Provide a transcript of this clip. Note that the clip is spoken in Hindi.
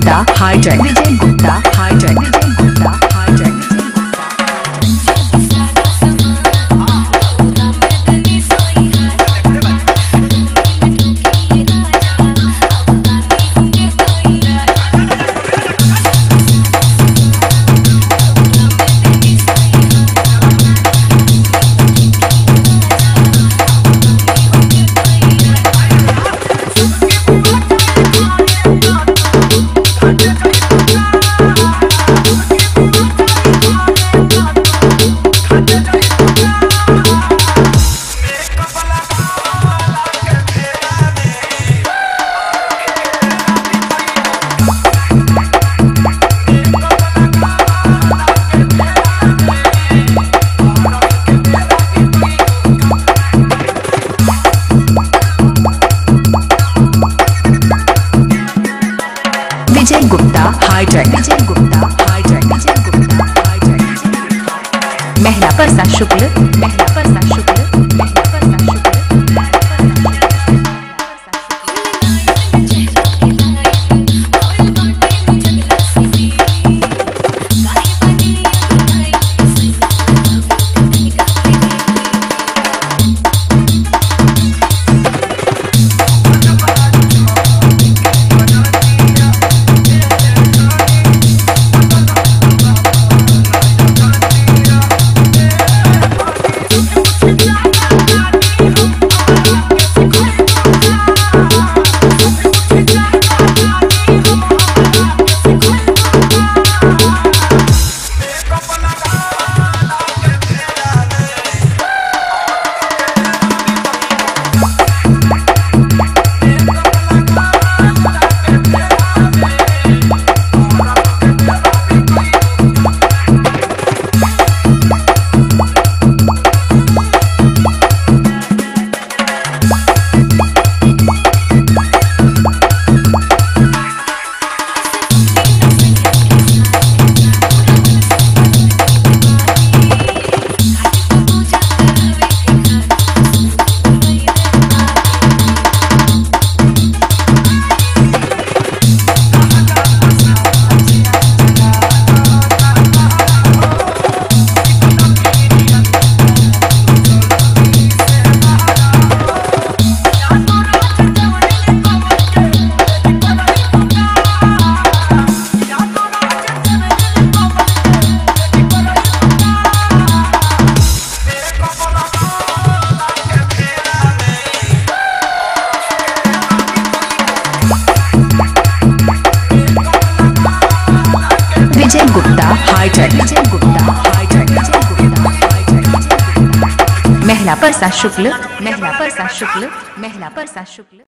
Gupta hitech Vijay Gupta hitech High Gupta महिला परसा शुक्ल महिला महिला परसा शुक्ल महिला पर सा शुक्ल महिला पर सा शुक्ल